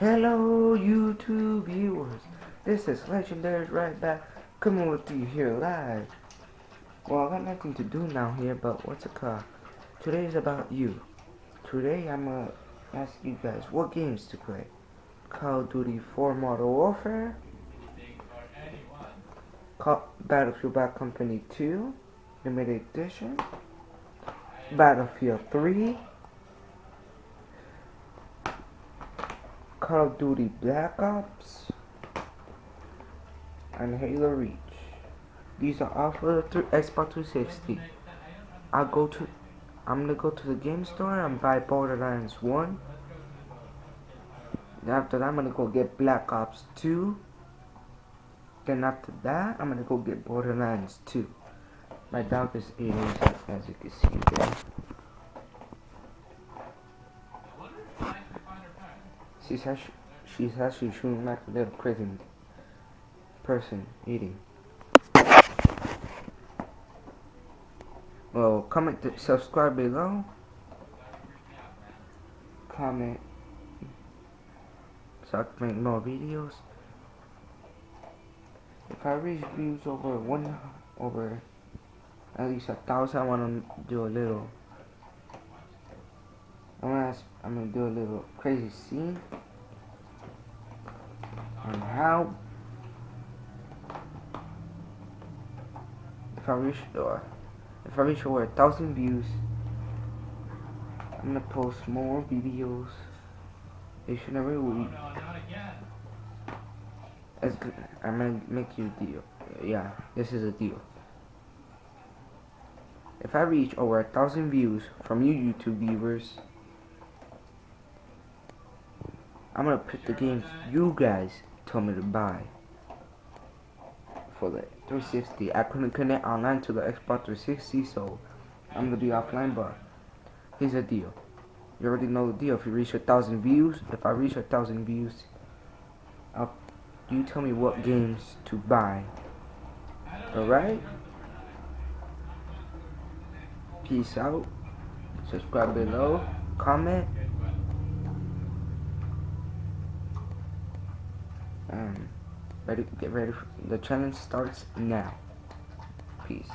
Hello, YouTube viewers. This is Legendary right back, coming with you here live. Well, I got nothing to do now here, but what's it called? Today is about you. Today, I'm gonna ask you guys what games to play. Call of Duty 4 Modern Warfare, Call Battlefield Bad Company 2, Limited Edition, Battlefield 3, Call of Duty Black Ops, and Halo Reach. These are all for the th Xbox 360. I'll go to, I'm gonna go to the game store and buy Borderlands 1. After that, I'm gonna go get Black Ops 2. Then after that, I'm gonna go get Borderlands 2. My dog is eating, as you can see there. She's actually, she's actually shooting like a little crazy person eating. Well, comment, subscribe below. Comment so I can make more videos. If I reach views over one, over at least a thousand, I want to do a little. I'm gonna, I'm gonna do a little crazy scene on how if I reach or if I reach over a thousand views, I'm gonna post more videos each and every week. As I'm gonna make you a deal. Yeah, this is a deal. If I reach over a thousand views from you YouTube viewers, I'm gonna pick the games you guys told me to buy for the 360. I couldn't connect online to the Xbox 360, so I'm gonna be offline. But here's the deal. You already know the deal. If you reach a thousand views, if I reach a thousand views, I'll, you tell me what games to buy. Alright? Peace out. Subscribe below. Comment. Um, ready, get ready. For, the challenge starts now. Peace.